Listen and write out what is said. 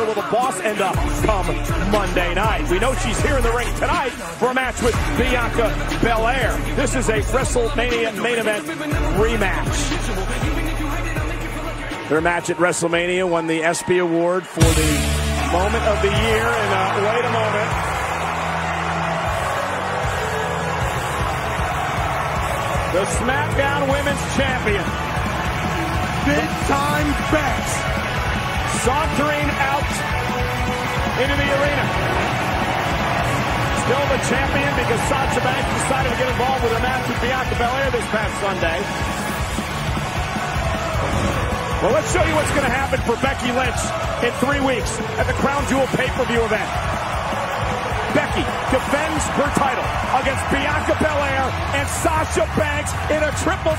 where will the boss end up come Monday night? We know she's here in the ring tonight for a match with Bianca Belair. This is a WrestleMania main event rematch. Their match at WrestleMania won the ESPY Award for the moment of the year. And uh, wait a moment. The SmackDown Women's Champion, Big Time Becks. sauntering The champion because Sasha Banks decided to get involved with a match with Bianca Belair this past Sunday. Well, let's show you what's going to happen for Becky Lynch in three weeks at the Crown Jewel pay-per-view event. Becky defends her title against Bianca Belair and Sasha Banks in a triple